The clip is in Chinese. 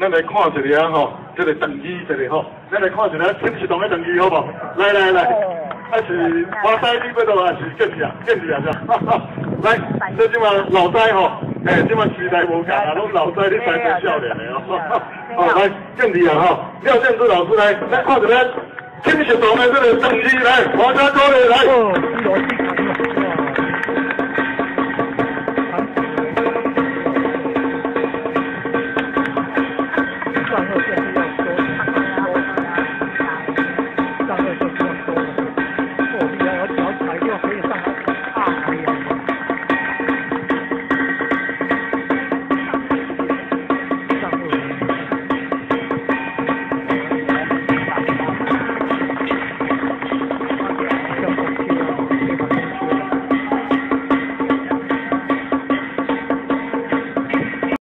咱来看一下吼，这个等机一个吼，咱来看一下天启动的等机好不好？来来来，还是华西你不多还是更厉害，更厉害是吧？来，这今晚老塞吼，哎，今晚时代无同啊，拢老塞你才做少年的哦。好，来更厉害哈，廖建志老师来，来看一下天启动的这个等机来，华家哥的来。Gracias.